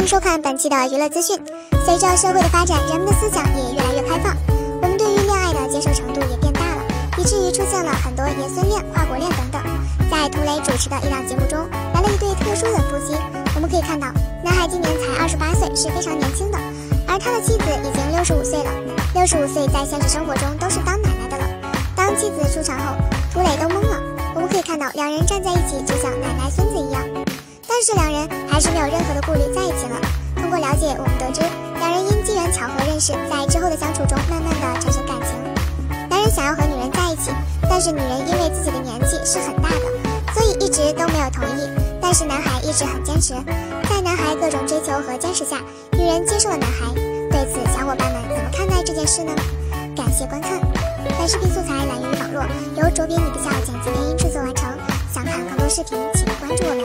欢迎收看本期的娱乐资讯。随着社会的发展，人们的思想也越来越开放，我们对于恋爱的接受程度也变大了，以至于出现了很多爷孙恋、跨国恋等等。在涂磊主持的一档节目中，来了一对特殊的夫妻。我们可以看到，男孩今年才二十八岁，是非常年轻的，而他的妻子已经六十五岁了。六十五岁在现实生活中都是当奶奶的了。当妻子出场后，涂磊都懵了。我们可以看到，两人站在一起就像奶奶孙子一样。但是两人还是没有任何的顾虑在一起了。通过了解，我们得知两人因机缘巧合认识，在之后的相处中，慢慢的产生感情。男人想要和女人在一起，但是女人因为自己的年纪是很大的，所以一直都没有同意。但是男孩一直很坚持，在男孩各种追求和坚持下，女人接受了男孩。对此，小伙伴们怎么看待这件事呢？感谢观看，本视频素材来源于网络，由卓别你的笑剪辑配音制作完成。想看更多视频，请关注我们。